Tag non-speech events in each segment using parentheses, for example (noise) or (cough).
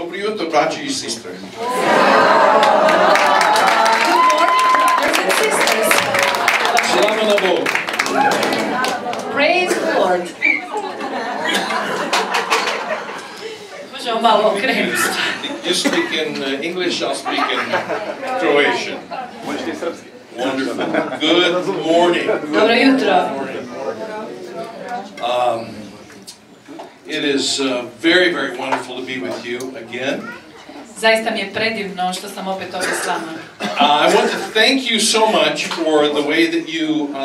Dobro jutro, braći i sestre. Brothers and sisters, Slava na Bogu. praise the Lord. Možemo malo okrenuti. You speak in uh, English, I'll speak in Croatian. Wonderful. Good morning. Dobro jutro. Um, it is uh, very, very wonderful to be with you again. Zaista mi je predivno što sam opet ovdje s vama. Uh, I want to thank you so much for the way that you uh,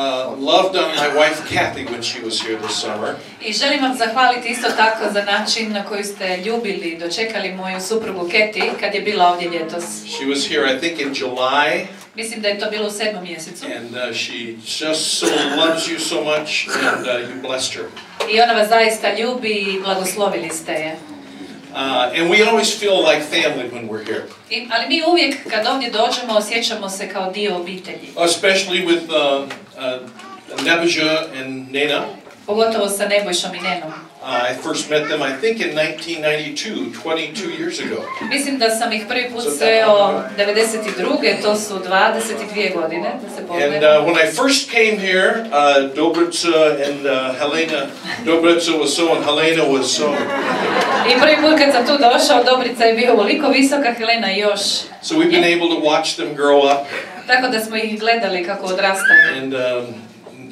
loved on my wife Kathy when she was here this summer. I želim vam zahvaliti isto tako za način na koji ste ljubili dočekali moju suprugu Keti kad je bila ovdje ljetos. She was here, I think, in July, Mislim da je to bilo u sedmom mjesecu. and uh, she just so loves you so much, and uh, you blessed her. I ona vas zaista ljubi i blagoslovili ste je. Uh, and we always feel like family when we're here, I, ali mi uvijek kad ovdje dođemo osjećamo se kao dio obitelji. especially with uh, uh, Nebuja and Nena. Pogotovo sa Nebojšom i Nenom. Uh, I first met them, I think, in 1992, 22 years ago. Mislim da sam ih prvi put sreo 92. To su 22 godine, da se And uh, when I first came here, uh, Dobrica and uh, Helena, Dobrica was so and Helena was so. I prvi put kad sam tu došao, Dobrica je bio ovoliko visoka, Helena još. So we've been able to watch them grow up. Tako da smo ih gledali kako odrastaju. And um,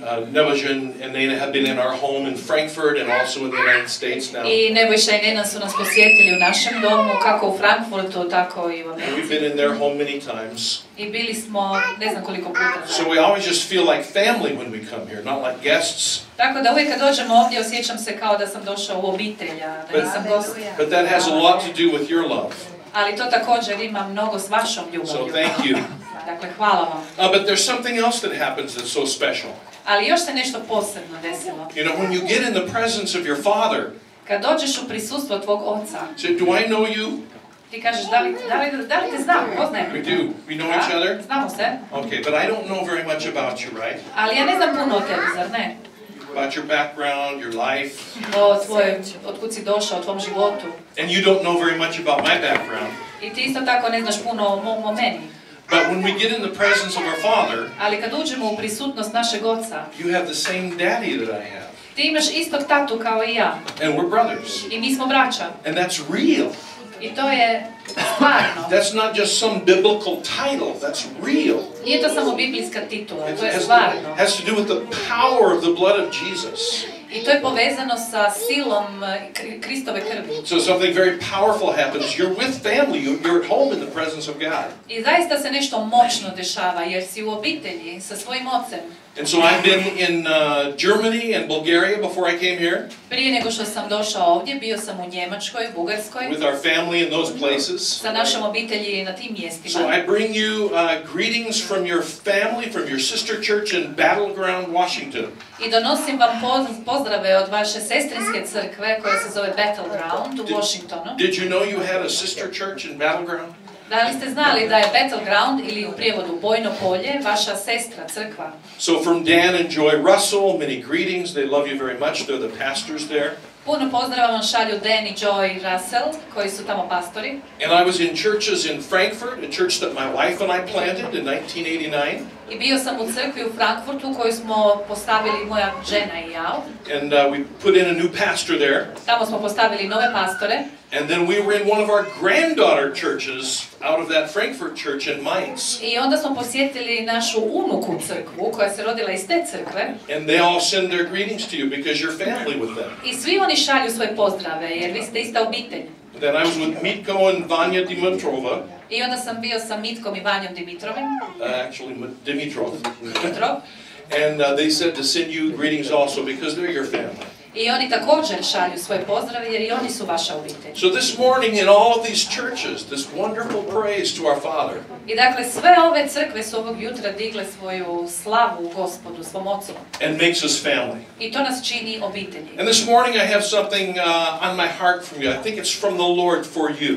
uh, Nebuja and and Nena have been in our home in Frankfurt and also in the United States now. I Nebojša i Nena su nas posjetili u našem domu, kako u Frankfurtu, tako i u And we've Americi. been in their home many times. I bili smo ne znam koliko puta. So we always just feel like family when we come here, not like guests. Tako da uvijek kad dođemo ovdje osjećam se kao da sam došao u obitelja, da nisam gost. But that has a lot to do with your love. Ali to također ima mnogo s vašom So ljubavlju. thank you. Dakle, hvala vam. Uh, but there's something else that happens that's so special. Ali još se nešto posebno desilo. You know, when you get in the presence of your Father, Kad dođeš u prisustvo tvog oca, say, Do I know you? ti kažeš da li, da li, da li te znam, poznajem We do. We know each Da, other? Znamo se, Okay, but I don't know very much about you, right? ali ja ne znam puno o tebi, zar ne? About your background, your life. O tvojoj, od kud si došao, o tvom životu. And you don't know very much about my background. I ti isto tako ne znaš puno o, mo- o meni. But when we get in the presence of our Father, Ali kad uđemo u prisutnost našeg oca, you have the same daddy that I have. ti imaš istog tatu kao i ja. And we're brothers. I mi smo braća. And that's real. I to je stvarno. That's not just some biblical title, that's real. Nije to samo biblijska titula, It to je stvarno. has to do with the power of the blood of Jesus. I to je povezano sa silom Kri- Kristove krvi. So something very powerful happens. You're with family, You- you're at home in the presence of God. I zaista se nešto moćno dešava jer si u obitelji sa svojim ocem. And so I've been in uh, Germany and Bulgaria before I came here Prije nego što sam došao ovdje, bio sam u Njemačkoj, Bugarskoj, with our family in those places. sa našom obitelji na tim So. I bring you uh, greetings from your family, from your sister church in Battleground, Washington. I donosim vam poz- pozdrave od vaše sestrinske crkve koja se zove Battleground u Washingtonu. Did you know you had a sister church in Battleground? Da li ste znali da je Battleground ili u prijevodu Bojno polje vaša sestra crkva? So from Dan and Joy Russell, many greetings. They love you very much. They're the pastors there. Puno pozdrava vam šalju Dan i Joy Russell koji su tamo pastori. And I was in churches in Frankfurt, a church that my wife and I planted in 1989. I bio sam u crkvi u Frankfurtu koju smo postavili moja žena i ja. And uh, we put in a new pastor there. Tamo smo postavili nove pastore. And then we were in one of our granddaughter churches out of that Frankfurt church in Mainz. I onda smo posjetili našu unuku crkvu koja se rodila iz te crkve. And they all send their greetings to you because you're family with them. I svi oni šalju svoje pozdrave jer vi ste ista obitelj. Then I was with Mitko and Vanya Dimitrova, I onda sam bio sa Mitkom i Vanjom Dimitrovim. uh, actually Dimitrov. Dimitrov. (laughs) and uh, they said to send you greetings also because they're your family. I oni također šalju svoje pozdrave jer i oni su vaša obitelj. So this morning in all these churches, this wonderful praise to our Father. I dakle sve ove crkve su ovog jutra digle svoju slavu gospodu, svom ocu. and makes us family. I to nas čini obitelji. And this morning I have something uh, on my heart from you. I think it's from the Lord for you.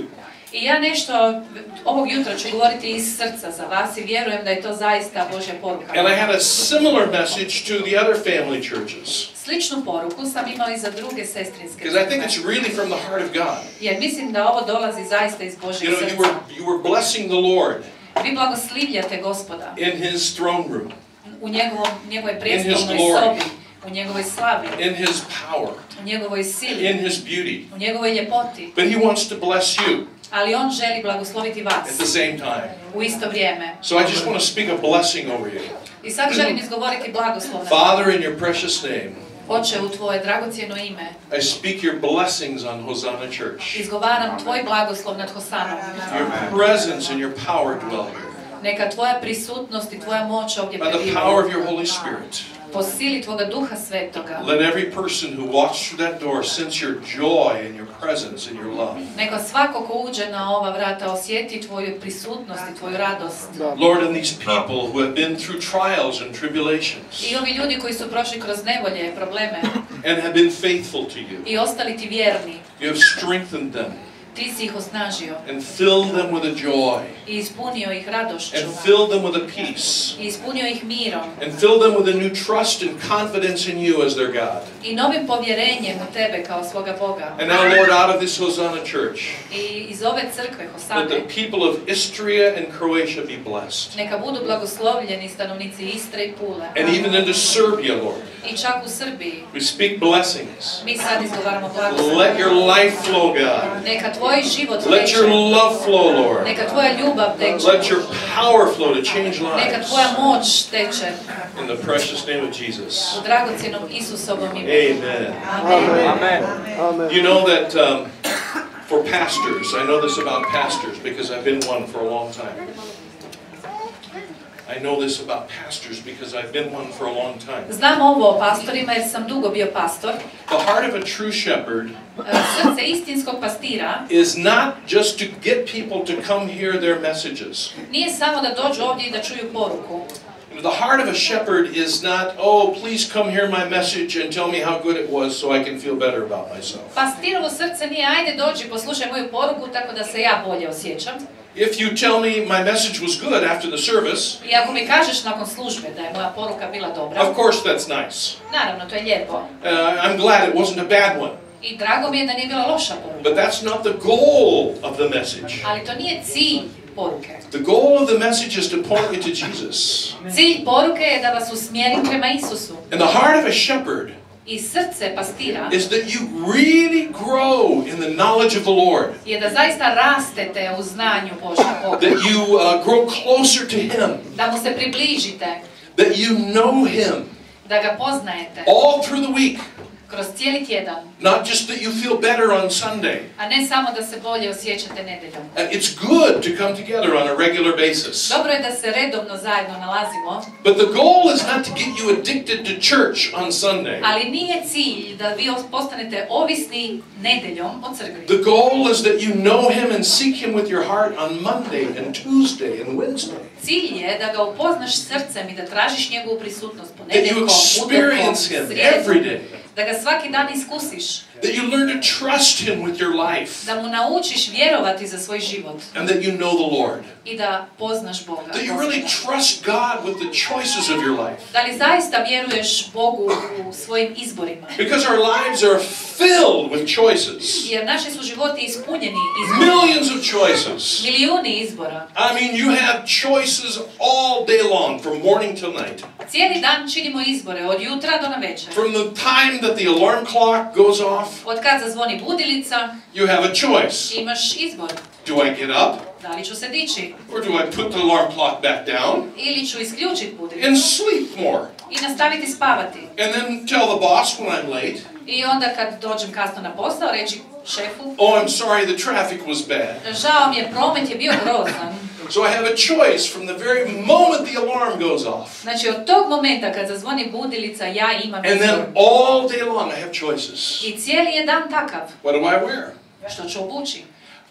I ja nešto ovog jutra ću govoriti iz srca za vas i vjerujem da je to zaista Božja poruka. And I had a similar message to the other family churches. Sličnu poruku sam imala i za druge sestrinske Because I think it's really from the heart of God. Jer mislim da ovo dolazi zaista iz Božjeg You know, you srca. were, you were blessing the Lord Vi blagoslivljate gospoda in His throne room, u njegovom, njegovoj his prijestolnoj sobi, u njegovoj slavi, in His power, u njegovoj sili, in His beauty. u njegovoj ljepoti. But He wants to bless you Ali on želi blagosloviti at vas the same time. u isto vrijeme. So I just want to speak a blessing over you. I sad želim izgovoriti blagoslov Father, in your precious name, Oče, u tvoje dragocjeno ime, I speak your blessings on Hosanna Church. izgovaram tvoj blagoslov nad Hosanom. Your presence and your power dwell here. Neka tvoja prisutnost i tvoja moć ovdje By the power of your Holy Spirit, Po sili tvoga duha svetoga. let every person who walks through that door sense your joy and your presence and your love. Neka svako ko uđe na ova vrata osjeti tvoju prisutnost i tvoju radost. Lord, and these people who have been through trials and tribulations I ovi ljudi koji su prošli kroz nevolje, probleme and have been faithful to you, i ostali ti vjerni, you have strengthened them ti si ih osnažio and filled them with a joy i ispunio ih radošću and filled them with a peace i ispunio ih mirom and filled them with a new trust and confidence in you as their God. i novim povjerenjem u tebe kao svoga Boga. And now, Lord, out of this Hosanna church, I iz ove crkve let the people of Istria and Croatia be blessed. neka budu blagoslovljeni stanovnici Istre i Pule. And even into Serbia, Lord, I čak u Srbiji. we speak blessings. Mi sad izgovaramo Let your life flow, God. Neka tvoj život Let your love flow, Lord. Neka tvoja ljubav teče. Let your power flow to change Neka lives. tvoja moć teče In the precious name of Jesus. u dragocjenom Isusovom imenu. Amen. Amen. Amen. You know that um, for pastors, I know this about pastors because I've been one for a long time. I know this about pastors because I've been one for a long time. Znam ovo o pastorima jer sam dugo bio pastor. The heart of a true shepherd E, Srce istinskog pastira is not just to get people to come hear their messages. nije samo da dođu ovdje i da čuju poruku. The heart of a shepherd is not, oh, please come hear my message and tell me how good it was so I can feel better about myself. Pastirovo srce nije ajde dođi poslušaj moju poruku tako da se ja bolje osjećam. If you tell me my message was good after the service, I ako mi kažeš nakon službe da je moja poruka bila dobra, of course that's nice. naravno to je lijepo. Uh, I'm glad it wasn't a bad one. I drago mi je da nije bila loša poruka. But that's not the goal of the message. Ali to nije cilj poruke. The goal of the message is to point you to Jesus. Cilj poruke je da vas usmjeri prema Isusu. And the heart of a shepherd I srce pastira. Is that you really grow in the knowledge of the Lord, je da zaista rastete u znanju Božja Boga. that you uh, grow closer to Him, Da mu se približite, that you know Him. Da ga poznajete. All through the week, kroz cijeli tjedan. not just that you feel better on Sunday. A ne samo da se bolje osjećate nedjeljom. It's good to come together on a regular basis. Dobro je da se redovno zajedno nalazimo, But the goal is not to get you addicted to church on Sunday. ali nije cilj da vi postanete ovisni nedjeljom o crkvi. The goal is that you know Him and seek Him with your heart on Monday and Tuesday and Wednesday. Cilj je da ga upoznaš srcem i da tražiš njegovu prisutnost ponedjeljkom, utorkom, srijedom. Da ga svaki dan iskusiš. That you learn to trust Him with your life. Da mu naučiš vjerovati za svoj život. And that you know the Lord. I da poznaš Boga. That you really trust God with the choices of your life. Da li zaista vjeruješ Bogu u svojim izborima? Because our lives are filled with choices. Jer naši su životi ispunjeni izborima. Millions of choices. Milijuni izbora. I mean, you have choices all day long, from morning till night. Cijeli dan činimo izbore, od jutra do. From the time that the alarm clock goes off, Od kad zazvoni budilica, you have a choice. imaš izbor. Do I get up, Da li ću se dići? or do I put the alarm clock back down Ili ću isključiti budilicu and sleep more? i nastaviti spavati. And then tell the boss when I'm late, I onda kad dođem kasno na posao, reći šefu, oh, I'm sorry, the traffic was bad. žao mi je, promet je bio grozan. So I have a choice from the very moment the alarm goes off. Znači od tog momenta kad zazvoni budilica, ja imam And then all day long I have choices. I cijeli je dan takav. What do I wear? Što ću obući?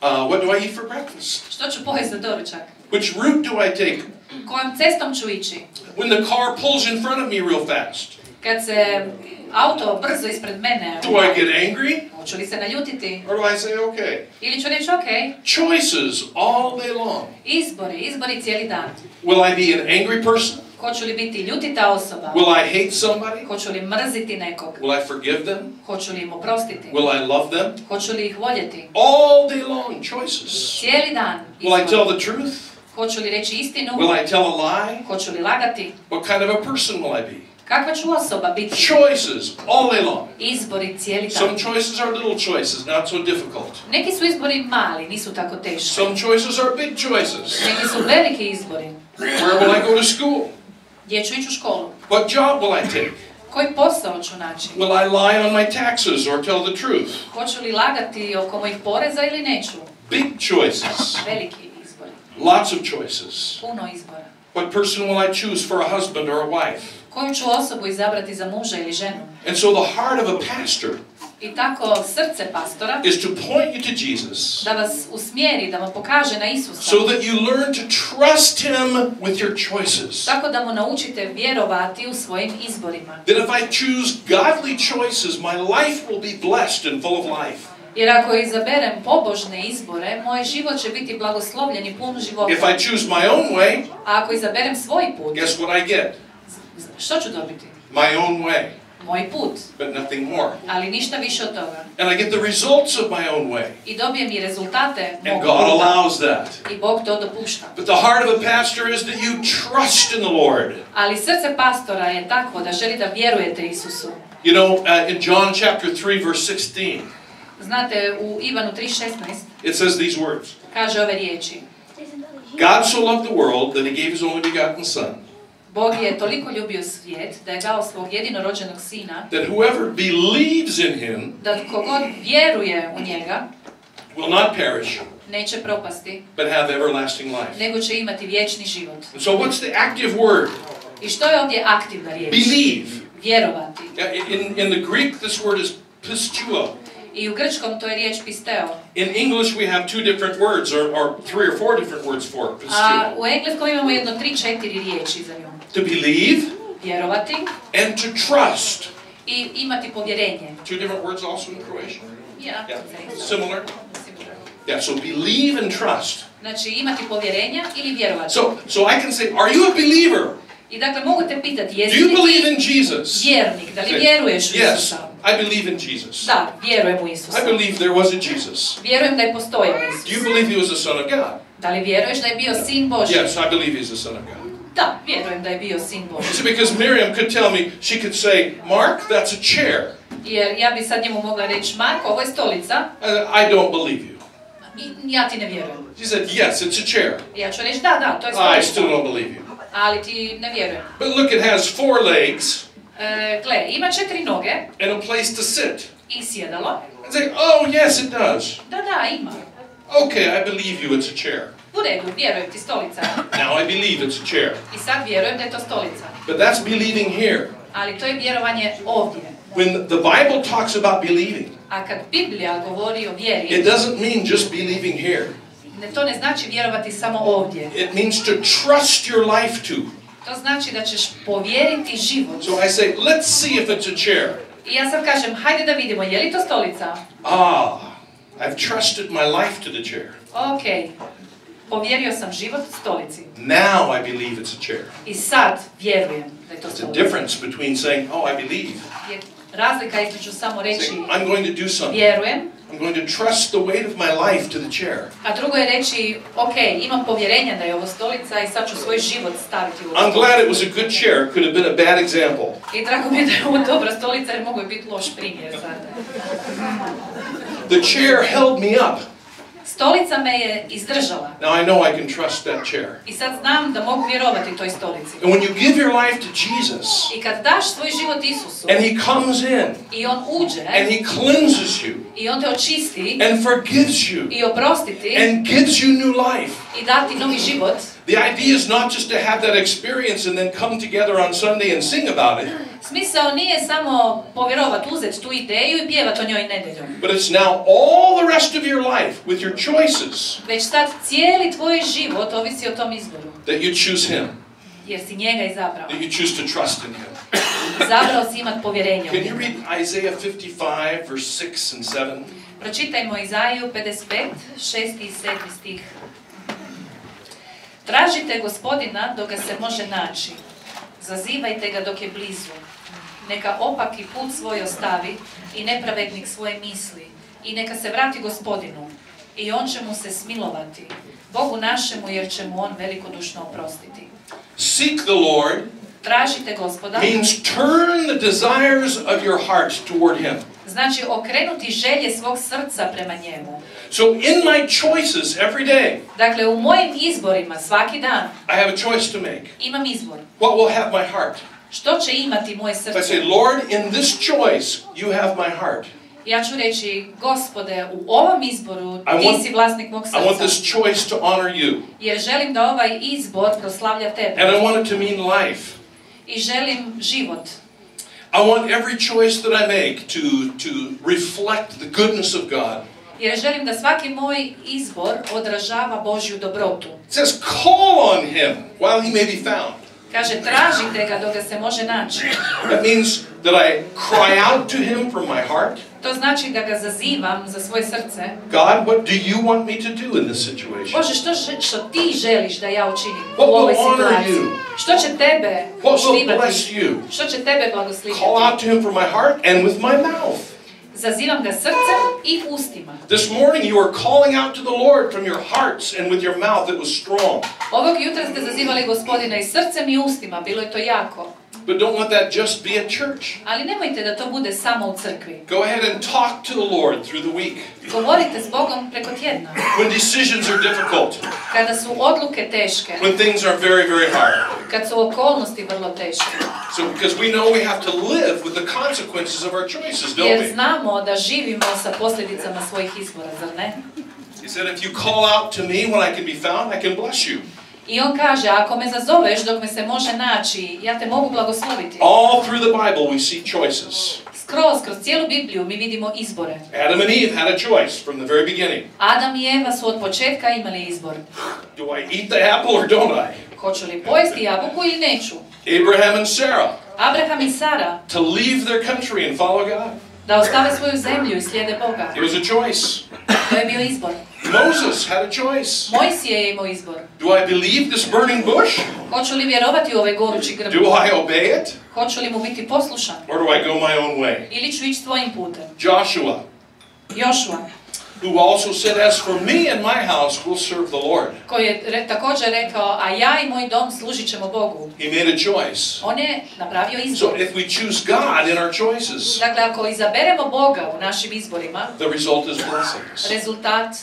Uh, what do I eat for breakfast? Što ću pojesti za doručak? Which route do I take? Kojom cestom ću ići? When the car pulls in front of me real fast, Kad se auto brzo ispred mene, Do I get angry? hoću li se naljutiti? Or do I say, okay? Ili ću reći, ok, Choices all day long. izbori, izbori cijeli dan. Will I be an angry person? Hoću li biti ljutita osoba? Will I hate somebody? Hoću li mrziti nekog? Will I forgive them? Hoću li im oprostiti? Will I love them? Hoću li ih voljeti? All day long, choices. Cijeli dan. Will I tell the truth? Hoću li reći istinu? Will I tell a lie? Hoću li lagati? What kind of a person will I be? Kakva ću osoba biti? Choices all day long. Izbori cijeli Some dan. choices are little choices, not so difficult. Neki su izbori mali, nisu tako teški. Some choices are big choices. Neki su veliki izbori. Where will I go to school? Gdje ću ići u školu? What job will I take? Koji posao ću naći? Will I lie on my taxes or tell the truth? Hoću li lagati oko mojih poreza ili neću? Big choices. Veliki izbori. Lots of choices. Puno izbora. What person will I choose for a husband or a wife? Koju ću osobu izabrati za muža ili ženu? And so the heart of a pastor I tako srce pastora is to point you to Jesus da vas usmjeri, da vam pokaže na Isusa. so that you learn to trust him with your choices. Tako da mu naučite vjerovati u svojim izborima. That if I choose godly choices, my life will be blessed and full of life. Jer ako izaberem pobožne izbore, moj život će biti blagoslovljen i pun života. If I choose my own way, A ako izaberem svoj put, guess what I get? Što ću dobiti? My own way, Moj put, but nothing more. ali ništa više od toga. And I get the results of my own way. I dobijem i rezultate mog And God puta. allows that. I Bog to dopušta. But the heart of a pastor is that you trust in the Lord. Ali srce pastora je takvo da želi da vjerujete Isusu. You know, uh, in John chapter 3, verse 16, Znate, u Ivanu 3.16 it says these words kaže ove riječi. God so loved the world that he gave his only begotten Son, Bog je toliko ljubio svijet da je dao svog jedinorođenog sina that whoever believes in him da kogod vjeruje u njega will not perish, neće propasti, but have everlasting life. nego će imati vječni život. And so, what's the active word? I što je ovdje aktivna riječ? Believe. Vjerovati. In, in the Greek, this word is pistuo. I u grčkom to je riječ pisteo. In English, we have two different words, or, or three or four different words for A pistuo. u engleskom imamo jedno tri, četiri riječi za nju. To believe Vjerovati and to trust. i imati povjerenje. Two different words also in Croatian. Ja, Yeah, similar. Yeah, so believe and trust. Znači imati povjerenja ili vjerovati. So, so I can say, are you a believer? I dakle mogu te pitati, Do jesi you li believe in ti Jesus? vjernik? Da li vjeruješ u Yes, Isusa? I believe in Jesus. Da, vjerujem u Isusa. I believe there was a Jesus. Vjerujem da je postojao Do you believe he was the Son of God? Da li vjeruješ da je bio sin Božji? Yes, I believe he's the Son of God. Da, vjerujem da je bio sin Božji. See, because Miriam could tell me, she could say, Mark, that's a chair. Jer ja bi sad njemu mogla reći, Marko, ovo je stolica And I don't believe you. i ja ti ne vjerujem. She said, yes, it's a chair. I Ja ću reći, da, da, to je I still don't believe you. Ali ti ne vjerujem. But look, it has four legs E, gle, ima četiri noge and a place to sit. i sjedalo. And say, oh, yes, it does. Da, da, ima. Okay, I believe you, it's a chair. U redu, vjerujem ti stolica. Now I believe it's a chair. I sad vjerujem da je to stolica. But that's believing here. Ali to je vjerovanje ovdje. When the Bible talks about believing, A kad Biblija govori o it vjeri, doesn't mean just believing here. ne, to ne znači vjerovati samo ovdje. It means to trust your life to. To znači da ćeš povjeriti život. So I say, let's see if it's a chair. I ja sad kažem, hajde da vidimo, je li to stolica? Ah, I've trusted my life to the chair. Ok, povjerio sam život stolici. Now I believe it's a chair. I sad vjerujem da je to It's a stolica. difference between saying, oh, I believe. Je razlika između samo reći I'm going to do something. vjerujem, I'm going to trust the weight of my life to the chair. a drugo je reći, ok, imam povjerenja da je ovo stolica i sad ću svoj život staviti u I'm glad it was a good chair. Could have been a bad example. I drago mi je da je ovo dobra stolica jer mogu je biti loš primjer sad. The chair held me up. Stolica me je izdržala Now I know I can trust that chair. i sad znam da mogu vjerovati toj stolici. And when you give your life to Jesus, I kad daš svoj život Isusu and He comes in, i On uđe and He cleanses you, i On te očisti and forgives you, i oprostiti and gives you new life, i dati novi život, the idea is not just to have that experience and then come together on Sunday and sing about it, smisao nije samo povjerovat, uzeti tu ideju i pjevat o njoj nedeljom. but it's now all the rest of your life with your choices Već sad cijeli tvoj život ovisi o tom izboru. that you choose Him, Jer si njega izabrao. that you choose to trust in Him. Izabrao si imat povjerenje Can you read Isaiah 55, verse 6 and 7? Pročitajmo Izaiju 55, 6. i 7. stih. Tražite gospodina dok ga se može naći. Zazivajte ga dok je blizu. Neka opaki put svoj ostavi i nepravednik svoje misli. I neka se vrati gospodinu. I on će mu se smilovati. Bogu našemu jer će mu on velikodušno oprostiti. Seek the Lord Tražite gospoda. means turn the desires of your heart toward Him. Znači okrenuti želje svog srca prema njemu. So in my choices every day, Dakle, u mojim izborima svaki dan I have a choice to make. imam izbor. What will have my heart? Što će imati moje If I say, Lord, in this choice, you have my heart. Ja ću reći, gospode, u ovom izboru I ti want- si vlasnik mog I want srca. this choice to honor you. Jer želim da ovaj izbor proslavlja tebe. And I want it to mean life. I želim život. I want every choice that I make to, to reflect the goodness of God. Jer želim da svaki moj izbor odražava Božju dobrotu. It says, call on him while he may be found. Kaže, tražite ga dok ga se može naći. That means that I cry out to him from my heart. To znači da ga zazivam za svoje srce. God, what do you want me to do in this situation? Bože, što, što ti želiš da ja učinim What u ovoj will honor situaciji? you? Što će tebe What will bless you? Što će tebe blagosliviti? Call out to him from my heart and with my mouth. Zazivam ga srcem i ustima. This morning you are calling out to the Lord from your hearts and with your mouth. It was strong. Ovog jutra ste zazivali gospodina i srcem i ustima, bilo je to jako. But don't let that just be at church. Ali nemojte da to bude samo u crkvi. Go ahead and talk to the Lord through the week. Govorite s Bogom preko tjedna. When decisions are difficult, Kada su odluke teške, when things are very, very hard. kad su okolnosti vrlo teške. So, because we know we have to live with the consequences of our choices, don't Jer we? znamo da živimo sa posljedicama svojih izbora, zar ne? He said, if you call out to me when I can be found, I can bless you. I on kaže, ako me zazoveš dok me se može naći, ja te mogu blagosloviti. All through the Bible, we see choices. Skroz, kroz cijelu Bibliju mi vidimo izbore. Adam and Eve had a choice from the very beginning. Adam i Eva su od početka imali izbor. Do I eat the apple or don't I? Hoću li pojesti jabuku ili neću? Abraham and Sarah Abraham i Sara to leave their country and follow God. da ostave svoju zemlju i slijede Boga. It was a choice. To je bio izbor. Moses had a choice. Mojsije je imao izbor. Do I believe this burning bush? Hoću li vjerovati u ovaj gorući grb? Do I obey it? Hoću li mu biti poslušan? Or do I go my own way? Ili ću ići svojim putem? Joshua, Jošua, who also said, As for me and my house, we'll serve the Lord. koji je re- također rekao, a ja i moj dom služit ćemo Bogu. He made a choice. On je napravio So izbor. if we choose God in our choices, Dakle, ako izaberemo Boga u našim izborima, the result is blessings. rezultat.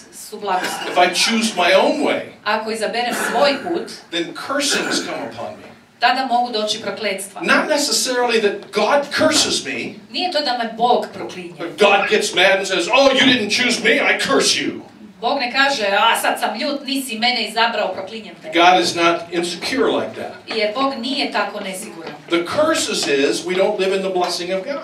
If I choose my own way, Ako izaberem svoj put, then cursings come upon me. tada mogu doći prokletstva. Not necessarily that God curses me, Nije to da me Bog proklinje. but God gets mad and says, Oh, you didn't choose me, I curse you. Bog ne kaže, a sad sam ljut, nisi mene izabrao, proklinjem te. God is not insecure like that. Jer Bog nije tako nesiguran. The curses is we don't live in the blessing of God.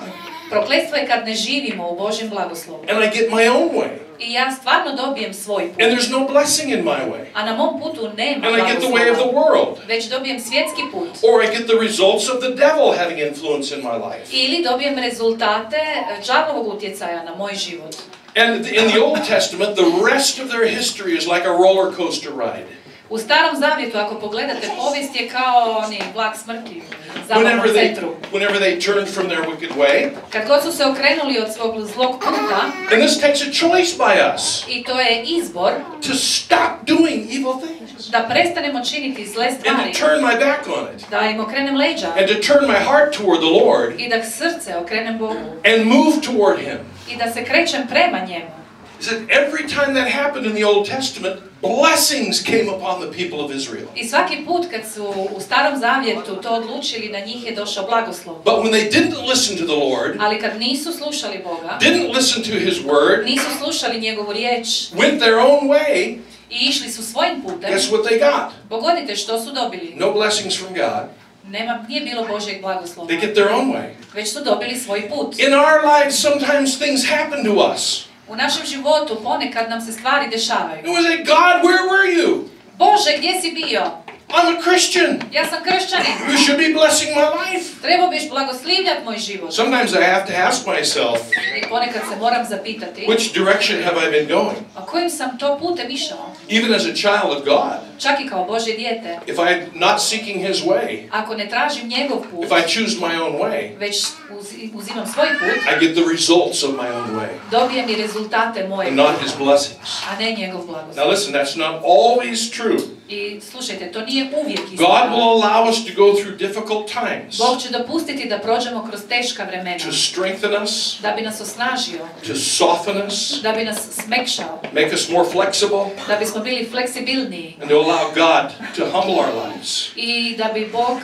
Prokletstvo je kad ne živimo u Božjem blagoslovu. And I get my own way. I ja stvarno dobijem svoj put. And there's no blessing in my way. A na mom putu nema And I get the way of the world. Već dobijem svjetski put. Or I get the results of the devil having influence in my life. Ili dobijem rezultate eh, e, đavlovog utjecaja na moj život. And in the Old Testament, the rest of their history is like a roller coaster ride. U starom zavjetu, ako pogledate, povijest je kao oni vlak smrti u zabavnom Whenever they, centru. whenever they turned from their wicked way, Kad god su se okrenuli od svog zlog puta, and this takes a choice by us i to je izbor to stop doing evil things. da prestanemo činiti zle and stvari, to turn my back on it. Da im okrenem leđa. And to turn my heart toward the Lord i da srce okrenem Bogu. and move toward Him. i da se krećem prema njemu. He said every time that happened in the Old Testament, blessings came upon the people of Israel. I svaki put kad su u starom zavjetu to odlučili, na njih je došao blagoslov. But when they didn't listen to the Lord, Ali kad nisu slušali Boga, didn't listen to His word, nisu slušali njegovu riječ went their own way, i išli su svojim putem, guess what they got? pogodite što su dobili. No blessings from God. Nema, nije bilo Božjeg blagoslova, They get their own way. već su dobili svoj put. In our lives, sometimes things happen to us. U našem životu ponekad nam se stvari dešavaju. And we say, God, where were you? Bože, gdje si bio? I'm a Christian. Ja sam kršćanin. You should be blessing my life. Trebao biš blagoslivljat moj život. Sometimes I have to ask myself, I ponekad se moram zapitati, which direction have I been going? a kojim sam to putem išao? Even as a child of God, Čak i kao Božje dijete. if I'm not seeking His way, Ako ne tražim njegov put, if I choose my own way, već uz- uzimam svoj put, I get the results of my own way dobijem i rezultate moje and not His blessings. a ne njegov Now listen, that's not always true. I slušajte, to nije uvijek God will allow us to go through difficult times Bog će dopustiti da prođemo kroz teška vremena, to strengthen us, da bi nas osnažio, to soften us, da bi nas smekšao, make us more flexible, da bismo bili fleksibilniji and to allow God to humble our lives i da bi Bog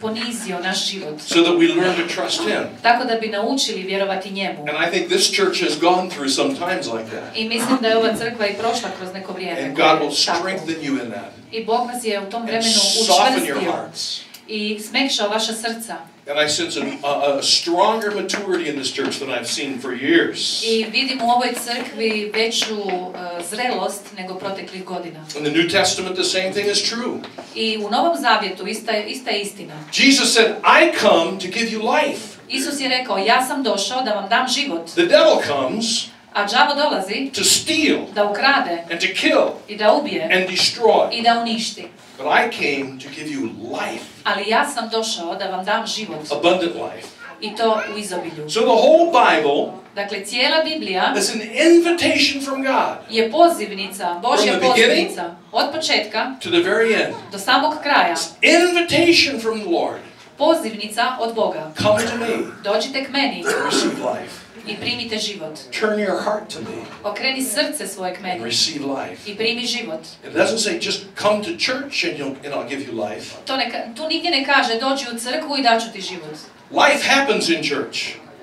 ponizio naš život. so that we learn to trust Him. Tako da bi naučili vjerovati njemu. And I think this church has gone through some times like that. I mislim da je ova crkva i prošla kroz neko vrijeme. And God will strengthen you in that I Bog vas je u tom vremenu učvrstio hearts. i smekšao vaša srca. And I sense a, a, a stronger maturity in this church than I've seen for years. I vidim u ovoj crkvi veću e, zrelost nego proteklih godina. In the New Testament, the same thing is true. I u Novom Zavjetu ista, ista istina. Jesus said, I come to give you life. Isus je rekao, ja sam došao da vam dam život, The devil comes a đavo dolazi to steal da ukrade and to kill i da ubije and destroy. i da uništi. But I came to give you life, Ali ja sam došao da vam dam život abundant life. i to u izobilju. So the whole Bible Dakle, cijela Biblija is an invitation from God je pozivnica, Božja pozivnica, od početka to the very end. do samog kraja. Invitation from the Lord. Pozivnica od Boga. Come to me, Dođite k meni receive life. I primite život. Turn your heart to me Okreni srce svoje k and meni receive life. i primi život. It doesn't say just come to church and, you'll, and I'll give you life. To ne, tu nigdje ne kaže dođi u crkvu i daću ti život. Life happens in church.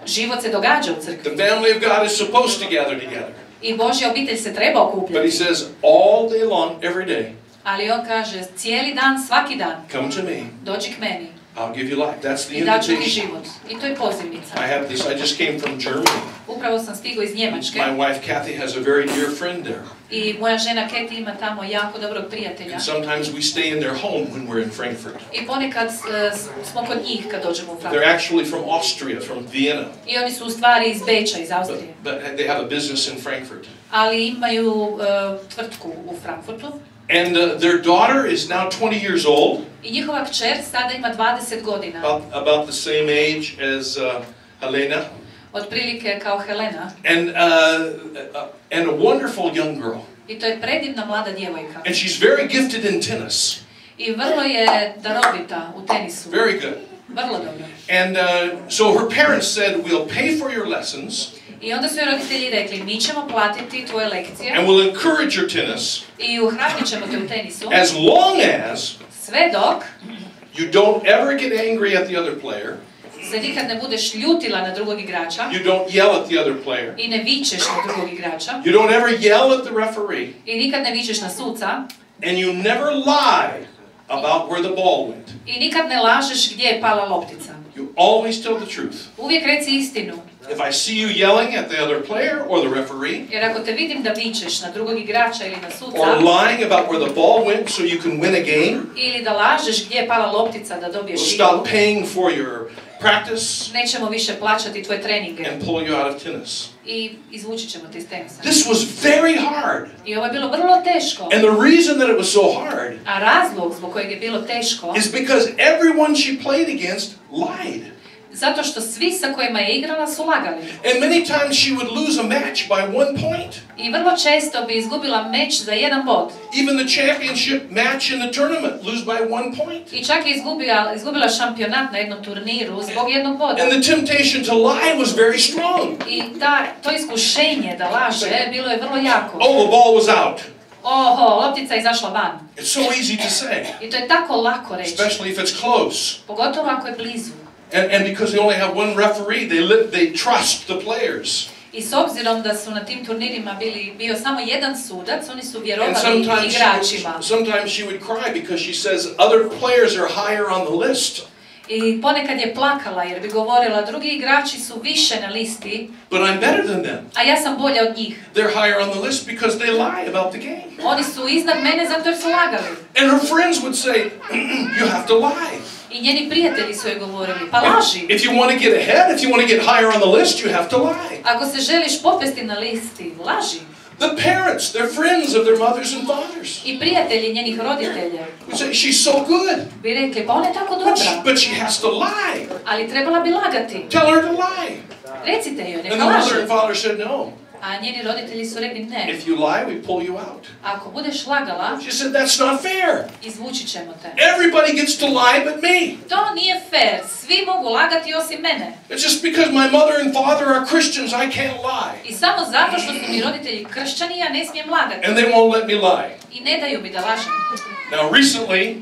Život se događa u crkvi. The family of God is supposed to gather together. I Božja obitelj se treba But he okupljati. says all day long, every day, Ali on kaže cijeli dan, svaki dan, come to me. dođi k meni I'll give you life. That's the i daću ti invitation. život. I to je pozivnica. I have this, I just came from Germany. Upravo sam stigao iz Njemačke My wife Kathy has a very dear friend there. i moja žena Keti ima tamo jako dobrog prijatelja. And sometimes we stay in their home when we're in Frankfurt. I ponekad s- smo kod njih kad dođemo u They're Frankfurt. actually from Austria, from Vienna. I oni su u stvari iz Beča, iz But, Austrije. but they have a business in Frankfurt. Ali imaju e, tvrtku u Frankfurtu. And uh, their daughter is now 20 years old, I njihova kćer sada ima 20 godina. about, about the same age as uh, Helena, Otprilike kao Helena. and, uh, uh, and a wonderful young girl. I to je predivna mlada djevojka. And she's very gifted in tennis, I vrlo je darovita u tenisu. very good. Vrlo dobro. And uh, so her parents said, We'll pay for your lessons I onda su joj roditelji rekli, mi ćemo platiti tvoje lekcije and we'll encourage your tennis i uhrabrit ćemo te u tenisu. as long as Sve dok you don't ever get angry at the other player, se nikad ne budeš ljutila na drugog igrača you don't yell at the other player, i ne vičeš na drugog igrača you don't ever yell at the referee, i nikad ne vičeš na suca and you never lie about where the ball went. i nikad ne lažeš gdje je pala loptica. You always tell the truth. Uvijek reci istinu, If I see you yelling at the other player or the referee, jer ako te vidim da vičeš na drugog igrača ili na or suca lying about where the ball went so you can win a game, ili da lažeš gdje je pala loptica da we'll dobiješ igru, stop paying for your practice nećemo više plaćati tvoje treninge and pull you out of tennis. i izvučit ćemo te iz tenisa. This was very hard. I ovo je bilo vrlo teško. And the reason that it was so hard A razlog zbog kojeg je bilo teško, is because everyone she played against lied. Zato što svi sa kojima je igrala su lagali. And many times she would lose a match by one point. I vrlo često bi izgubila meč za jedan bod. Even the championship match in the tournament, lose by one point. I čak je izgubila, izgubila šampionat na jednom turniru zbog jednog boda. And the temptation to lie was very strong. I ta, to iskušenje da laže bilo je vrlo jako. Oh, the ball was out. Oho, loptica je izašla van. It's so easy to say, I to je tako lako reći. especially if it's close. Pogotovo ako je blizu. And, and because they only have one referee, they, li- they trust the players. I s obzirom da su na tim turnirima bili, bio samo jedan sudac, oni su vjerovali sometimes she, igračima. would, sometimes she would cry because she says other players are higher on the list. I ponekad je plakala jer bi govorila drugi igrači su više na listi, but I'm better than them. a ja sam bolja od njih. They're higher on the list because they lie about the game. Oni su iznad mene zato jer su lagali. And her friends would say, (clears throat) You have to lie. I njeni prijatelji su joj govorili, pa laži. If you want to get ahead, if you want to get higher on the list, you have to lie. Ako se želiš popesti na listi, laži. The parents, they're friends of their mothers and fathers. I prijatelji njenih roditelja say, She's so good, bi rekli, pa ona je tako but she, dobra, but she has to lie. ali trebala bi lagati. Tell her to lie. Recite joj, And neka the mother laže. and father said, No. A njeni roditelji su rekli, ne, If you lie, we pull you out. ako budeš lagala, She said, That's not fair. izvući ćemo te. Everybody gets to lie but me. To nije fair, svi mogu lagati osim mene. It's just because my mother and father are Christians, I can't lie. I samo zato što su mi roditelji kršćani, ja ne smijem lagati. And they won't let me lie. I ne daju mi da lažem. Now, recently,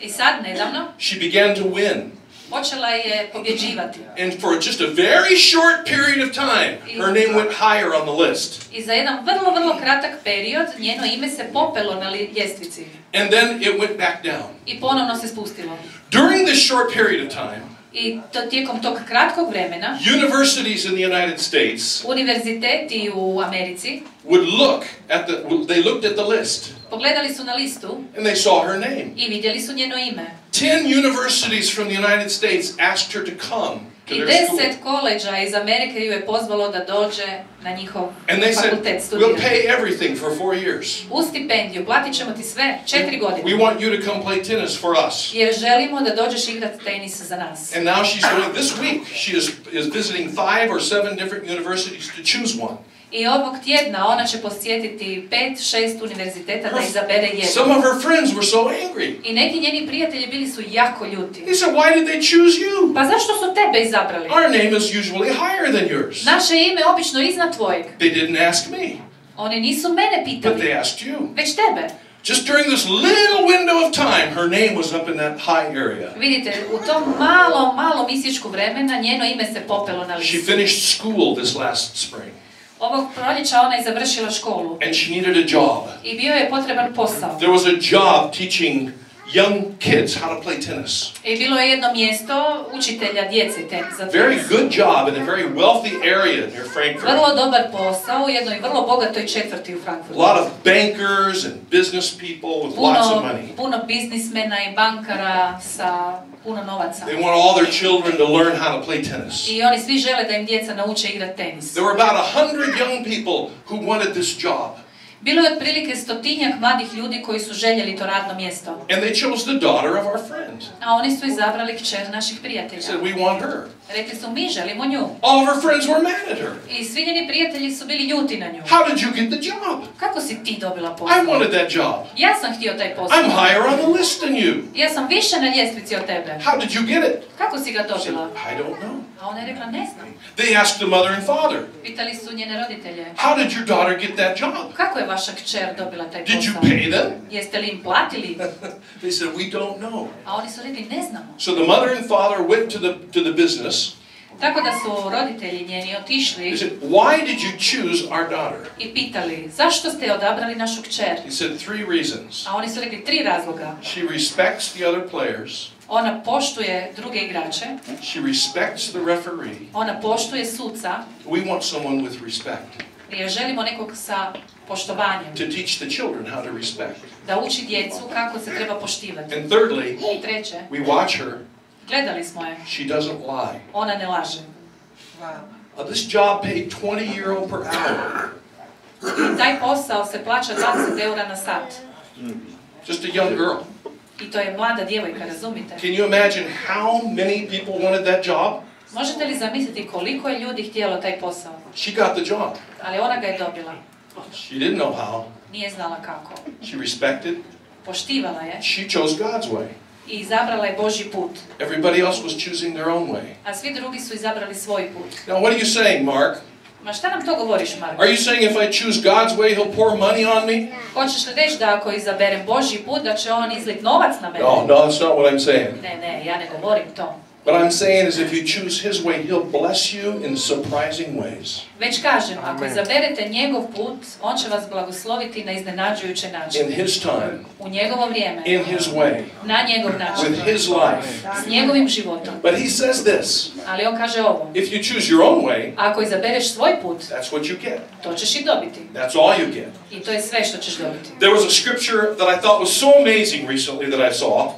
I sad, nedavno, she began to win. Počela je pobjeđivati. And for just a very short period of time, her name went higher on the list. I za jedan vrlo, vrlo kratak period njeno ime se popelo na ljestvici. And then it went back down. I ponovno se spustilo. During this short period of time, I to tijekom tog kratkog vremena, universities in the United States univerziteti u Americi would look at the, they looked at the list pogledali su na listu and they saw her name. i vidjeli su njeno ime. Ten universities from the United States asked her to come to I their school. deset koleđa iz Amerike ju je pozvalo da dođe na njihov And they said, fakultet we'll pay everything for four years. U stipendiju, platit ćemo ti sve, četiri godine. We want you to come play tennis for us. Jer želimo da dođeš igrat tenis za nas. And now she's going, this week, she is, is visiting five or seven different universities to choose one. I ovog tjedna ona će posjetiti pet, šest univerziteta da izabere Some jednog. of her friends were so angry. I neki njeni prijatelji bili su jako ljuti. They said, why did they choose you? Pa zašto su tebe izabrali? Our name is usually higher than yours. Naše ime je obično iznad tvojeg. They didn't ask me, Oni nisu mene but pitali, they asked you. već tebe. Just during this little window of time, her name was up in that high area. Vidite, u tom malom, malom isječku vremena njeno ime se popelo na She listu. finished school this last spring, Ovog proljeća ona je završila školu and she needed a job. i bio je potreban posao. There was a job teaching young kids how to play tennis. I bilo je jedno mjesto učitelja djece te, Very good job in a very wealthy area near Frankfurt. Vrlo dobar posao u jednoj vrlo bogatoj četvrti u A lot of bankers and business people with lots of money. puno biznismena i bankara sa puno novaca. They want all their children to learn how to play tennis. I oni svi žele da im djeca nauče igrati tenis. There were about a hundred young people who wanted this job, Bilo je otprilike stotinjak mladih ljudi koji su željeli to radno mjesto. and they chose the daughter of our friend. A oni su izabrali kćer naših They prijatelja. said, We want her. Rekli su mi želimo nju. All of her friends were mad at her. I svi njeni prijatelji su bili ljuti na nju. How did you get the job? Kako si ti dobila I posao? wanted that job. Ja sam htio taj posao. I'm higher on the list than you. Ja sam više na ljestvici od tebe. How did you get it? Kako si ga I said, dobila? I don't know. A ona je rekla ne znam. They asked the mother and father, Pitali su njene roditelje. How did your daughter get that job? Kako je vaša kćer dobila taj Did you posao? pay them? Jeste li im platili? (laughs) They said, We don't know. A oni su rekli ne znamo. So the mother and father went to the, to the business. Tako da su roditelji njeni otišli They said, Why did you choose our daughter? i pitali zašto ste odabrali našu kćer? He said, Three reasons. A oni su rekli tri razloga. She respects the other players, Ona poštuje druge igrače, she respects the referee. ona poštuje suca, We want someone with respect jer želimo nekog sa poštovanjem, to teach the children how to respect. da uči djecu kako se treba poštivati. And thirdly, I treće, we watch her, gledali smo je, she doesn't lie. ona ne laže. Uh, this job paid 20 euro per hour. I taj posao se plaća 20 eura na sat. Just a young girl. I to je mlada djevojka, razumite? Can you imagine how many people wanted that job? Možete li zamisliti koliko je ljudi htjelo taj posao? She got the job. Ali ona ga je dobila. She didn't know how. Nije znala kako. She respected. Poštivala je She chose God's way. I izabrala je Božji put. Everybody else was choosing their own way. A svi drugi su izabrali svoj put. Now, what are you saying, Mark? Ma šta nam to govoriš, Marko? Are you saying if I choose God's way, He'll pour money on me? Hoćeš li reći da ako izaberem Božji put, da će on izlit novac na mene? No, no, that's not what I'm saying. Ne, ne, ja ne govorim to. What I'm saying is if you choose His way, He'll bless you in surprising ways. Već kažem, ako izaberete njegov put, on će vas blagosloviti na iznenađujuće In. His time, U njegovo vrijeme, in His way, na njegov način, with His life. s njegovim životom. But He says this Ali on kaže ovo, if you choose your own way, ako izabereš svoj put, that's what you get. to ćeš i dobiti. That's all you get. I to je sve što ćeš dobiti. There was a scripture that I thought was so amazing recently that I saw,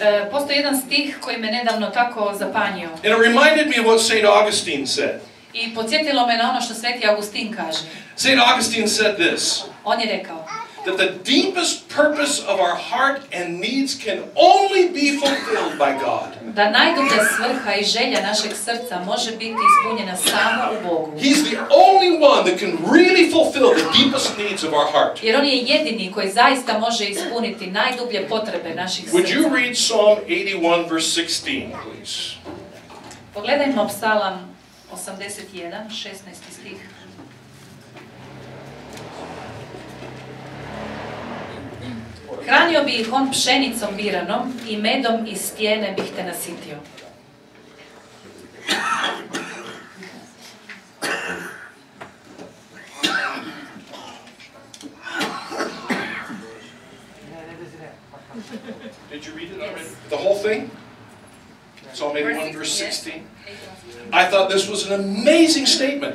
E, postoji jedan stih koji me nedavno tako zapanjio. and it reminded me of what St. Augustine said. I podsjetilo me na ono što Sveti Augustin kaže. St. Augustine said this On je rekao, that the deepest purpose of our heart and needs can only be fulfilled by God. Da najdublja svrha i želja našeg srca može biti ispunjena samo u Bogu. He's the only one that can really fulfill the deepest needs of our heart. Jer on je jedini koji zaista može ispuniti najdublje potrebe naših Would you srca. read Psalm 81, verse 16, please? Pogledajmo psalam 81, 16. stih. Hranio bi ih on pšenicom biranom i medom iz stijene bih te nasitio. Did you read it already? The whole thing? Psalm 81, verse 16. I thought this was an amazing statement.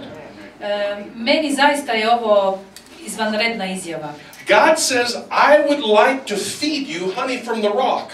Meni zaista je ovo izvanredna izjava. God says, I would like to feed you honey from the rock.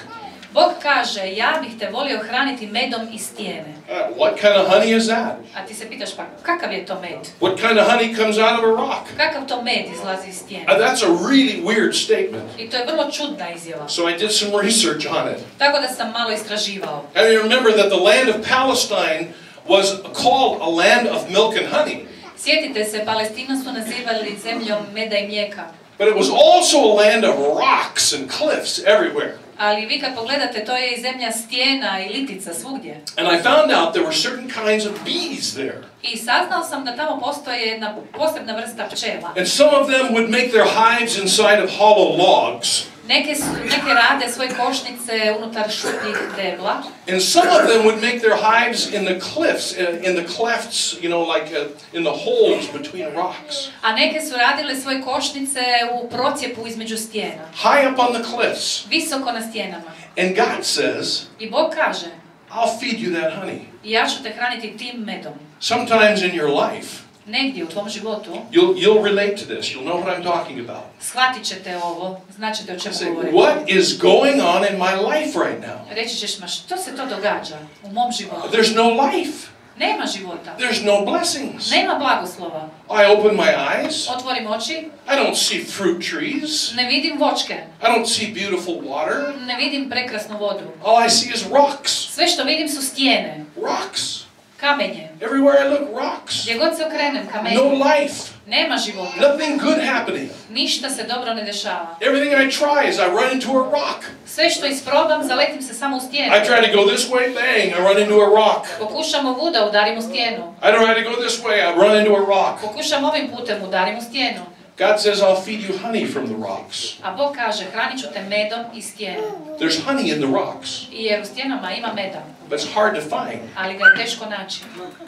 Bog kaže, ja bih te volio hraniti medom iz stijene. Uh, what kind of honey is that? A ti se pitaš pa kakav je to med? What kind of honey comes out of a rock? Kakav to med izlazi iz stijene? Uh, that's a really weird statement. I to je vrlo čudna izjava. So I did some research on it. Tako da sam malo istraživao. And you remember that the land of Palestine was called a land of milk and honey. Sjetite se, Palestina su nazivali zemljom meda i mlijeka. But it was also a land of rocks and cliffs everywhere. Ali vi kad pogledate, to je i zemlja stijena i litica svugdje. And I found out there were certain kinds of bees there. I saznao sam da tamo postoje jedna posebna vrsta pčela. And some of them would make their hives inside of hollow logs. Neke, su, neke rade svoje košnice unutar šupljih debla, And some of them would make their hives in the cliffs, in the clefts, you know, like uh, in the holes between rocks. a neke su radile svoje košnice u procjepu između stijena. High up on the cliffs. Visoko na stijenama. And God says, I Bog kaže, I'll feed you that honey. i ja ću te hraniti tim medom. Sometimes in your life, Negdje u tvom životu you'll, you'll relate to this. You'll know what I'm talking about. shvatit ćete ovo, značite o čemu Say, govorim. what is going on in my life right now? Reći ćeš, ma što se to događa u mom životu? There's no life. Nema života. There's no blessings. Nema blagoslova. I open my eyes. Otvorim oči, I don't see fruit trees. ne vidim vočke, I don't see beautiful water. ne vidim prekrasnu vodu. All I see is rocks. Sve što vidim su stijene, Rocks. Kamenje. Everywhere I look, rocks. Gdje god se okrenem, No kamenje. life. Nema života. Nothing good happening. Ništa se dobro ne dešava. Everything I try is I run into a rock. Sve što isprobam, zaletim se samo u stijenu. I try to go this way, bang, I run into a rock. Pokušam ovuda, udarim u stijenu. I try to go this way, I run into a rock. Pokušam ovim putem, udarim u stijenu. God says, I'll feed you honey from the rocks. A Bog kaže, hranit ću te medom iz stijene. There's honey in the rocks, I jer u stijenama ima meda, but it's hard to find. ali ga je teško naći.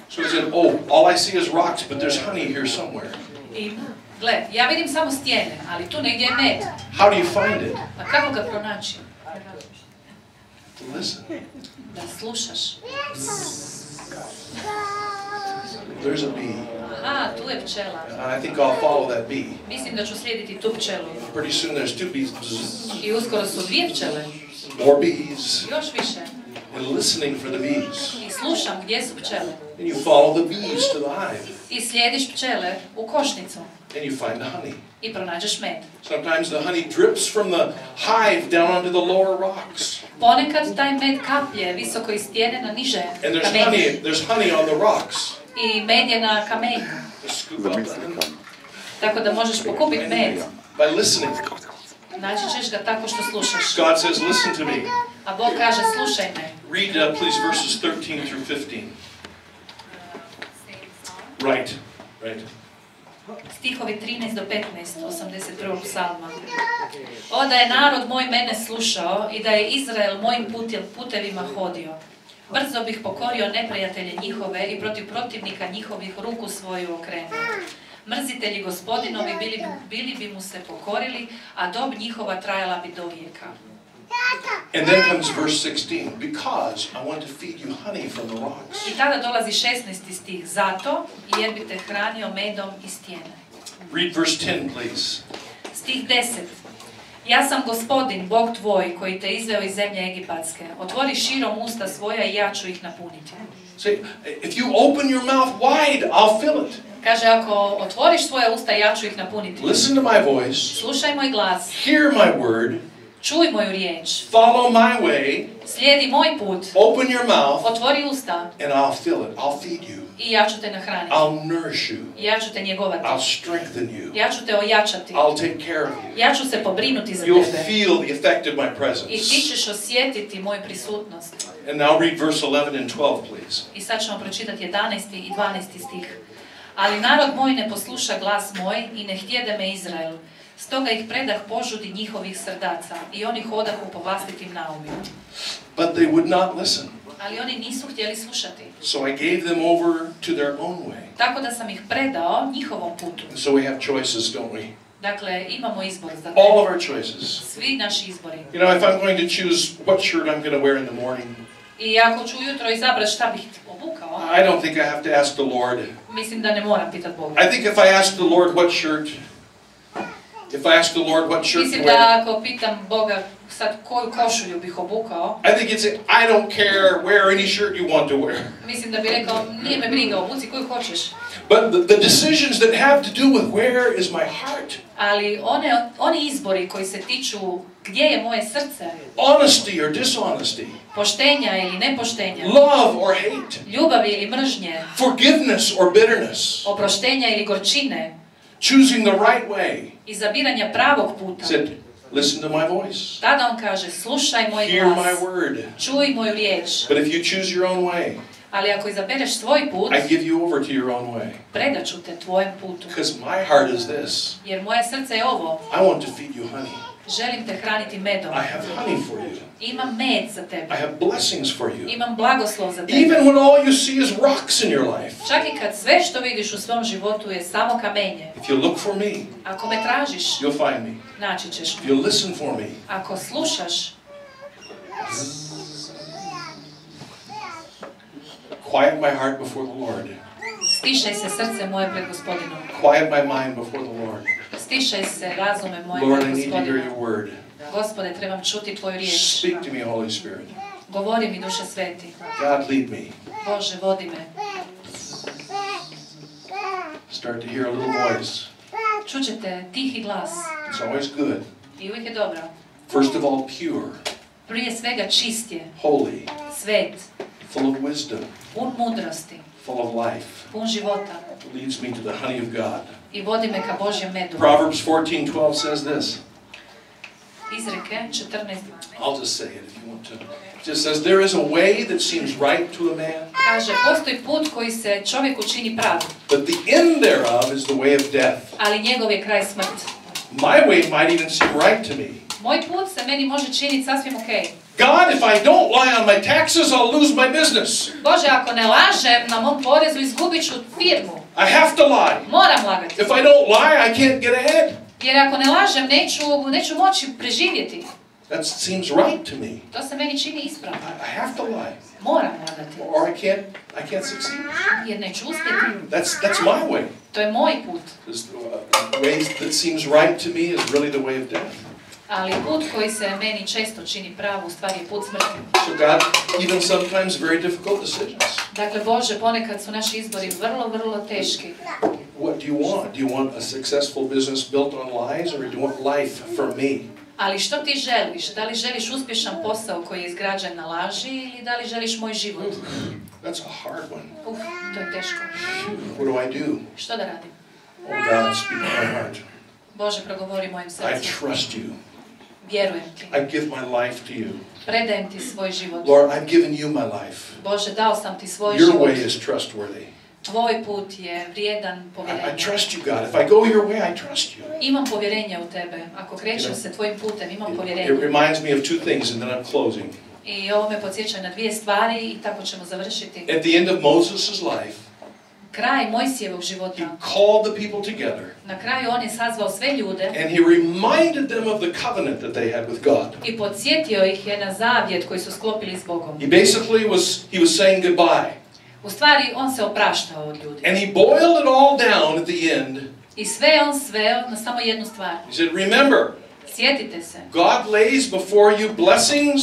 So he said, Oh, all I see is rocks, but there's honey here somewhere. I gle, ja vidim samo stijene, ali tu negdje je med. How do you find it? Pa kako ga pronaći? Listen. Da slušaš. There's a bee. Aha, tu je pčela. And I think I'll follow that bee. Mislim da ću slijediti tu pčelu. Pretty soon there's two bees. I uskoro su dvije pčele. More bees. Još više. And listening for the bees. I slušam gdje su pčele. And you follow the bees to the hive. I slijediš pčele u košnicu. And you find the honey. I pronađeš med. Sometimes the honey drips from the hive down onto the lower rocks. Ponekad taj med kaplje visoko iz stijene na niže And there's honey, there's honey on the rocks. I med je na kamenju. Tako da možeš pokupiti med. By listening. Naći ćeš ga tako što slušaš. God says, listen to me. A Bog kaže slušaj me. Read, uh, please, verses 13 through 15. Right, right. Stihovi 13 do 15, 81. psalma. O da je narod moj mene slušao i da je Izrael mojim putel- putevima hodio. Brzo bih pokorio neprijatelje njihove i protiv protivnika njihovih ruku svoju okrenuo. Mrzitelji gospodinovi bili, bi- bili bi mu se pokorili, a dob njihova trajala bi do vijeka. And then comes verse 16 because I want to feed you honey from the rocks. I tada dolazi 16. stih. Zato, jer bi te hranio medom i stijene. Read verse 10, please. Stih 10. Ja sam gospodin, Bog tvoj, koji te izveo iz zemlje Egipatske. Otvori širom usta svoja i ja ću ih napuniti. If you open your mouth wide, I'll fill it. Kaže, ako otvoriš svoja usta, ja ću ih napuniti. Listen to my voice, Slušaj moj glas, hear my word, čuj moju riječ, follow my way, slijedi moj put, open your mouth, otvori usta and I'll fill it. I'll feed you. i ja ću te nahraniti. I'll nourish you. I ja ću te njegovati. I'll strengthen you. Ja ću te ojačati. I'll take care of you. Ja ću se pobrinuti za You'll tebe. feel the effect of my I ti presence. ćeš osjetiti moju prisutnost. And now read verse 11 and 12, please. I sad ćemo pročitati 11. i 12. stih. Ali narod moj ne posluša glas moj i ne htjede me Izrael. Stoga ih predah požudi njihovih srdaca i oni hodahu po vlastitim naumima. But they would not listen. Ali oni nisu htjeli slušati. So I gave them over to their own way. Tako da sam ih predao njihovom putu. So we have choices, don't we? Dakle, imamo izbor za All of our choices. Svi naši izbori. You know, if I'm going to choose what shirt I'm going to wear in the morning, I ako ću ujutro izabrati šta bih obukao, I don't think I have to ask the Lord. mislim da ne moram pitat Boga. I think if I ask the Lord what shirt, if I ask the Lord what shirt to Mislim wear, da ako pitam Boga sad koju košulju bih obukao, I think it's I don't care, wear any shirt you want to wear. mislim da bi rekao nije me briga, obuci koju hoćeš. But the, the decisions that have to do with where is my heart, Ali one, oni izbori koji se tiču gdje je moje srce, honesty or dishonesty, poštenja ili nepoštenja, love or hate, ljubavi ili mržnje, forgiveness or bitterness, oproštenja ili gorčine, choosing the right way, izabiranja pravog puta. said, listen to my voice, Tada on kaže, slušaj moj hear my word. čuj moju riječ, But if you choose your own way, ali ako izabereš svoj put, I give you over to your own way. predat ću te tvojem putu. Because my heart is this Jer moje srce je ovo, I want to feed you honey. Želim te hraniti medom. I have honey for you, Imam med za tebe, I have blessings for you. imam blagoslov za tebe. Even when all you see is rocks in your life, Čak i kad sve što vidiš u svom životu je samo kamenje, if you look for me, ako me tražiš, you'll find me. naći ćeš If me. you listen for me, Ako slušaš, quiet my heart before the Lord, stišaj se srce moje pred gospodinom. quiet my mind before the Lord. Stišaj se razume moje Lord, I need to hear your word. Gospode, trebam čuti tvoju riječ. Speak to me, Holy Spirit. Govori mi, duše sveti. God, lead me. Bože, vodi me. Start to hear a little voice. Čućete tihi glas It's always good. i uvijek je dobro. First of all, pure, Prije svega čist je, holy, svet, full of wisdom, pun mudrosti, full of life. pun života Leads me to the honey of God. I vodi me ka Božjem medu. Proverbs 14:12 says this. Izreke 14. I'll just say it if you want to. It just says, There is a way that seems right to a man, Kaže, postoji put koji se čovjeku čini prav, but the end thereof is the way of death. ali njegov je kraj smrt. My way might even seem right to me. Moj put se meni može činiti sasvim ok. God, if I don't lie on my taxes, I'll lose my business. Bože, ako ne lažem na mom porezu, izgubit ću firmu. I have to lie. Moram lagati. If I don't lie, I can't get ahead. Jer ako ne lažem, neću, neću moći preživjeti. That seems right to me. To se meni čini ispravno. I, I have to lie, Moram lagati. or I can't. I can't succeed. Jer neću uspjeti. That's that's my way. To je moj put. This, uh, way that seems right to me is really the way of death. Ali put koji se meni često čini prav, u stvari je put smrti. So God, even sometimes very difficult decisions. Dakle, Bože, ponekad su naši izbori vrlo, vrlo teški. What do you want? Do you want a successful business built on lies, or do you want life for me? Ali što ti želiš? Da li želiš uspješan posao koji je izgrađen na laži ili da li želiš moj život? That's a hard one. Uf, to je teško. What do I do? Što da radim? Oh God, speak my heart. Bože, progovori mojem I srcu. trust you. Vjerujem ti. I give my life to you. Predajem ti svoj život. Lord, I've given you my life. Bože, dao sam ti svoj Your život. way is trustworthy. Tvoj put je vrijedan I, I povjerenja. trust you, God. If I go your way, I trust you. Imam povjerenje u tebe. Ako krećem se tvojim putem, imam It, it povjerenje. reminds me of two things, and then I'm closing. I ovo me podsjeća na dvije stvari i tako ćemo završiti. At the end of Moses' life, Kraj Mojsijevog he života. called the people together Na kraju on je sazvao sve ljude and he reminded them of the covenant that they had with God. i podsjetio ih je na zavjet koji su sklopili s Bogom. He basically was he was saying goodbye. U stvari, on se opraštao od ljudi. And he boiled it all down at the end. I sve on sveo na samo jednu stvar. He said, "Remember, Sjetite se, God lays before you blessings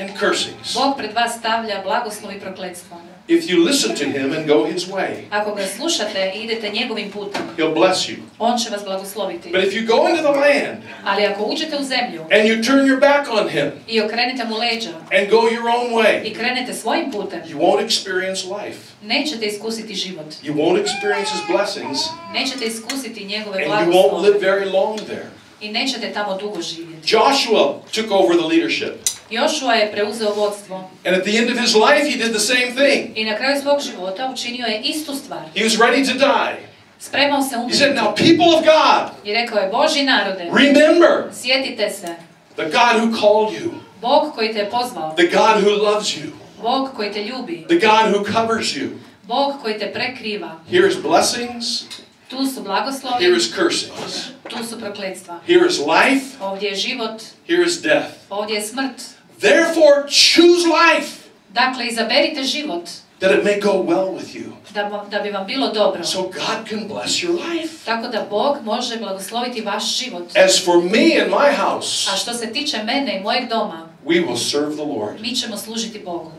and cursings. Bog pred vas stavlja blagoslov i prokletstvo. If you listen to him and go his way, Ako ga slušate i idete njegovim putem, he'll bless you. on će vas blagosloviti. But if you go into the land Ali ako uđete u zemlju and you turn your back on him i okrenete mu leđa and go your own way, i krenete svojim putem, you won't experience life. nećete iskusiti život. You won't experience his blessings Nećete iskusiti njegove and you won't blagoslove live very long there. i nećete tamo dugo živjeti. Joshua took over the leadership. Jošua je preuzeo vodstvo And at the end of his life, he did the same thing. i na kraju svog života učinio je istu stvar. He was ready to die. Spremao se He said, umreti Now, people of God, i rekao je Boži narode, remember sjetite se, the God who called you, Bog koji te je pozvao, the God who loves you, Bog koji te ljubi, the God who covers you. Bog koji te prekriva. Here is blessings, Tu su blagoslovi, here is cursings. tu su prokletstva. Here is life, Ovdje je život, here is death. ovdje je smrt. Therefore, choose life Dakle, izaberite život that it may go well with you. da, da bi vam bilo dobro. So God can bless your life. Tako da Bog može blagosloviti vaš život. As for me and my house, A što se tiče mene i mojeg doma, we will serve the Lord. mi ćemo služiti Bogu.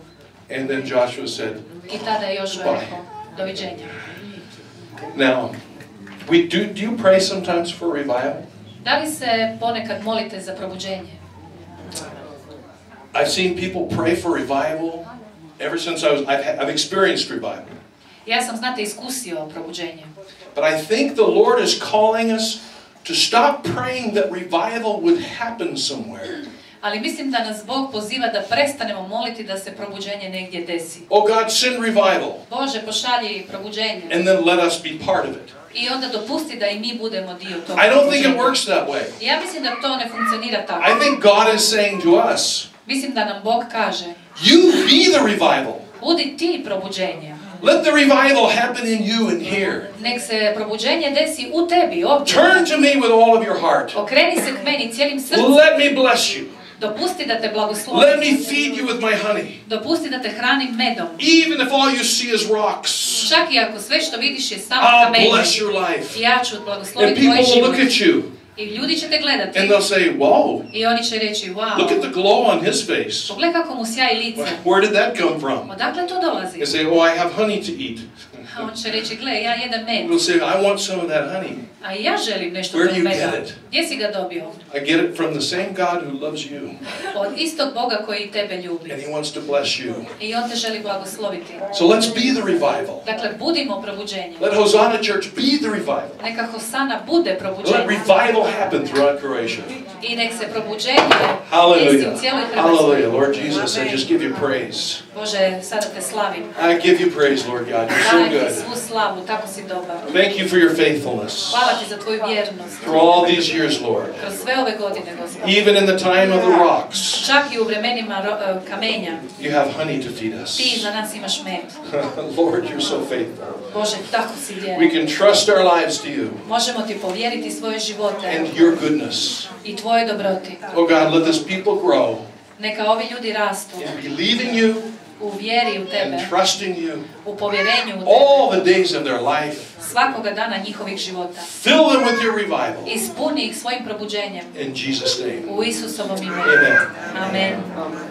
And then Joshua said, I tada je Goodbye. rekao, doviđenja. Now, we do, do you pray sometimes for revival? Da li se ponekad molite za probuđenje? I've seen people pray for revival ever since I was, I've, I've experienced revival. Ja sam, znate, iskusio probuđenje. But I think the Lord is calling us to stop praying that revival would happen somewhere. Ali mislim da nas Bog poziva da prestanemo moliti da se probuđenje negdje desi. Oh God, send revival, Bože, pošalji probuđenje. and then let us be part of it. I onda dopusti da i mi budemo dio tog I don't think it works that way. Ja mislim da to ne funkcionira tako. I think God is saying to us, Mislim da nam Bog kaže, You be the revival. budi ti probuđenje. Let the revival happen in you and here. Nek se probuđenje desi u tebi, ovdje. Turn to me with all of your heart. Okreni se k meni cijelim srcem. Let me bless you. Dopusti da te Let blagoslovim. me feed you with my honey. Dopusti da te hranim medom. Even if all you see is rocks, Čak i ako sve što vidiš je samo I'll kamenje. bless your life. Ja ću And blagosloviti people tvoj will look život. at you I ljudi će te gledati. and they'll say, Whoa, I oni će reći, wow, look at the glow on his face. pogledaj kako mu sjaji lice. Where did that come from? Odakle to dolazi? They say, Oh, I have honey to eat. On će reći, gle, ja jedem med. We'll say, I want some of that honey. A ja želim nešto Where do you meda. get it? Gdje si ga dobio? I get it from the same God who loves you, Od istog Boga koji tebe ljubi. and he wants to bless you. I on te želi blagosloviti. So let's be the revival. Dakle, budimo probuđenje. Let Hosanna Church be the revival. Neka Hosana bude Let probuđenje. revival happen throughout Croatia. I nek se probuđenje Hallelujah. Hallelujah. Lord Jesus, I just give you praise. Bože, sada te slavim. I give you praise, Lord God. You're so ti good. svu slavu, tako si dobar. Thank you for your faithfulness. Hvala ti za tvoju vjernost. Through all these years, Lord. Kroz sve ove godine, Gospod. Even in the time of the rocks, Čak i u vremenima ro- kamenja, you have honey to feed us. ti za nas imaš med. (laughs) Lord, you're so faithful. Bože, tako si We can trust our lives to you Možemo ti povjeriti svoje živote and your goodness. i tvoje dobroti. Oh God, let this people grow Neka ovi ljudi rastu in believing you u vjeri u tebe, trusting you, u povjerenju u tebe, all the days of their life, svakoga dana njihovih života. Fill them with your revival. Ispuni ih svojim probuđenjem. In Jesus name. U Isusovom imenu. Amen. Amen. Amen.